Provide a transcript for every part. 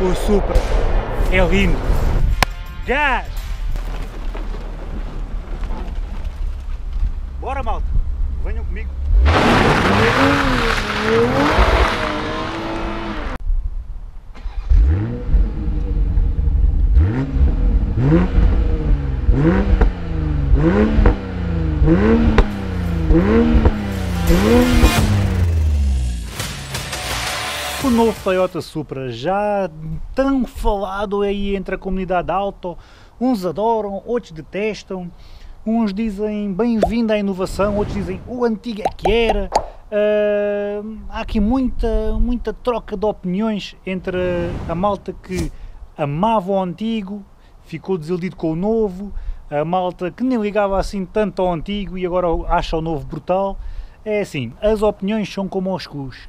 O Supra é lindo. Gás! Bora malta, venham comigo. O novo Toyota Supra, já tão falado aí entre a comunidade auto, uns adoram, outros detestam, uns dizem bem-vindo à inovação, outros dizem o antigo é que era. Uh, há aqui muita, muita troca de opiniões entre a malta que amava o antigo, ficou desiludido com o novo, a malta que nem ligava assim tanto ao antigo e agora acha o novo brutal. É assim, as opiniões são como os cus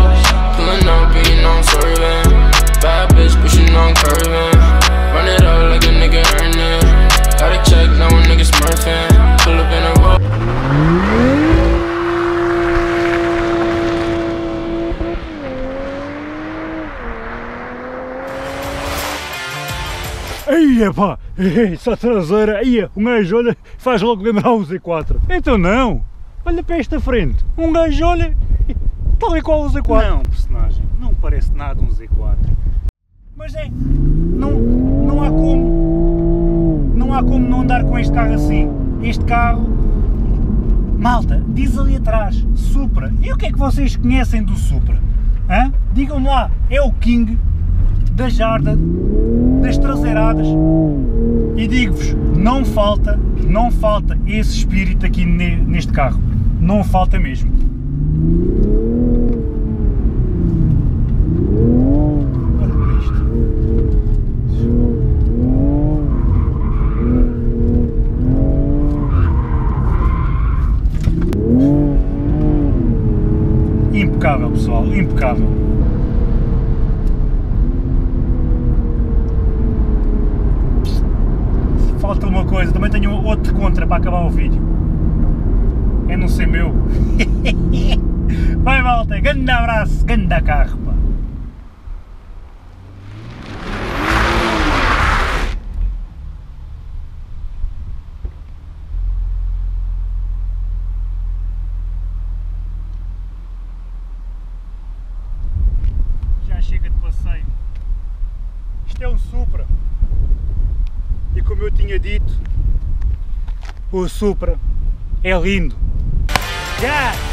Aí, pá, essa traseira, aí, um gajo olha, faz logo lembrar um Z4. Então não, olha para esta frente, um gajo olha, tal e qual o Z4. Não, personagem, não parece nada um Z4. Mas é, não, não há como, não há como não andar com este carro assim. Este carro, malta, diz ali atrás, Supra. E o que é que vocês conhecem do Supra? Hã? Digam lá, é o King da jarda, das traseiradas e digo-vos, não falta, não falta esse espírito aqui neste carro, não falta mesmo. Impecável pessoal, impecável. falta uma coisa, também tenho outro contra para acabar o vídeo. É não ser meu. Vai malta, grande abraço, grande carro. Já chega de passeio. Isto é um Supra como eu tinha dito, o Supra é lindo. Já!